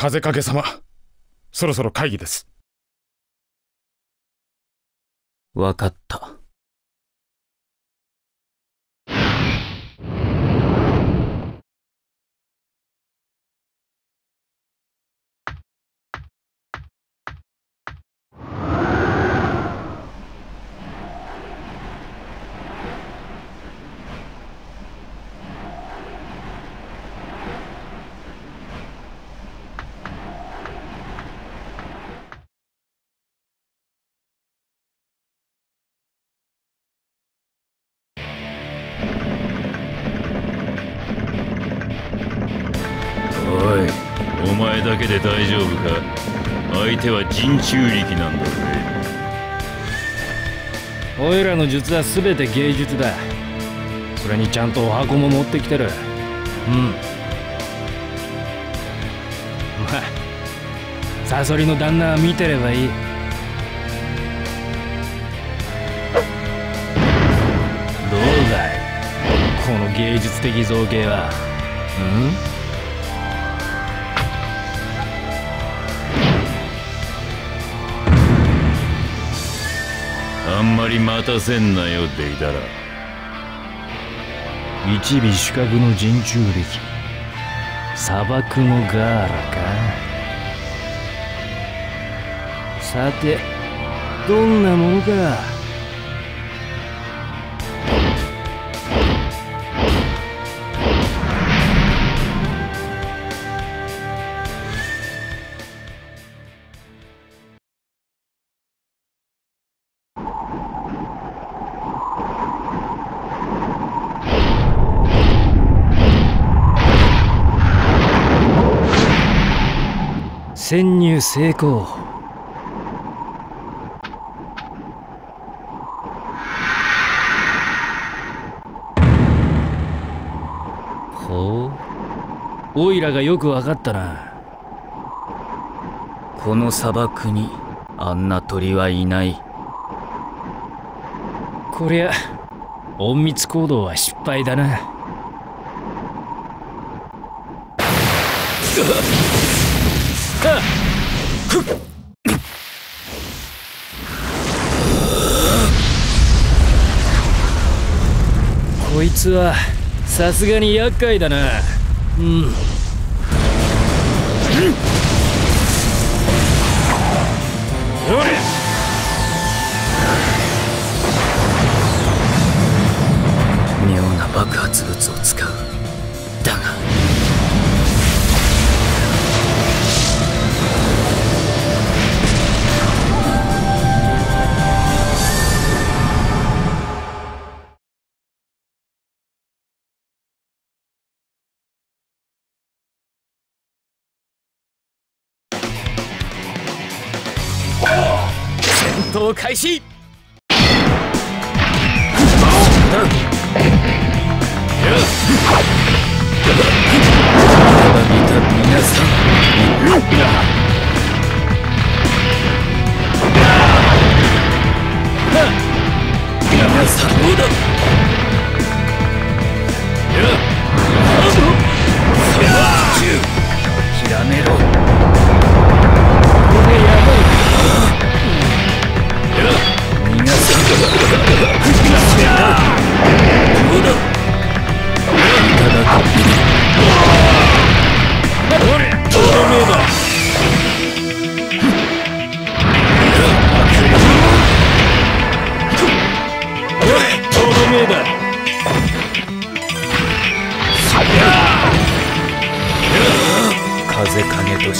風影様。そろそろ会議です。分かった。けで大丈夫か？相手は人中力なんだぜ。おいらの術は全て芸術だ。それにちゃんとお箱も持ってきてる。うん。まあサソリの旦那は見てればいい。どうだい？この芸術的造形は。うん？り待たせんなよデイダラ。一尾主角の人中力砂漠のガーラか。さてどんなものか。潜入成功。ほう？オイラがよくわかったな。この砂漠にあんな鳥はいない。こりゃ隠密行動は失敗だなこいつはさすがに厄介だな。うん。妙な爆発物を使戦闘開始。見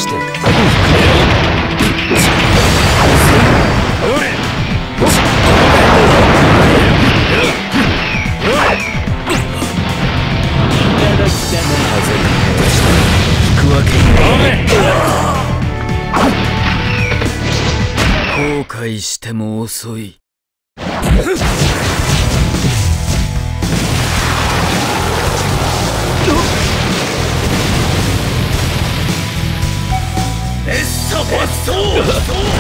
して。後悔しても遅い。爆走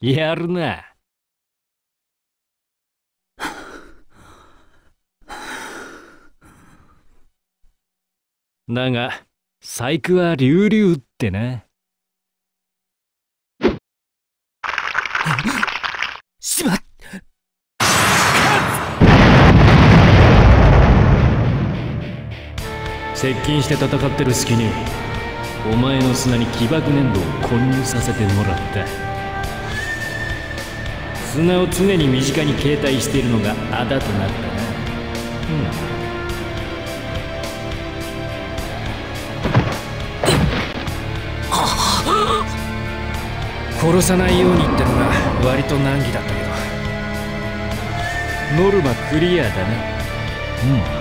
やるな。だが細工は流々ってな。しまっ。接近して戦ってる隙にお前の砂に起爆粘土を混入させてもらった砂を常に身近に携帯しているのがあだとなったな。うん。殺さないようにってのが割と難儀だったけど。ノルマクリアだねうん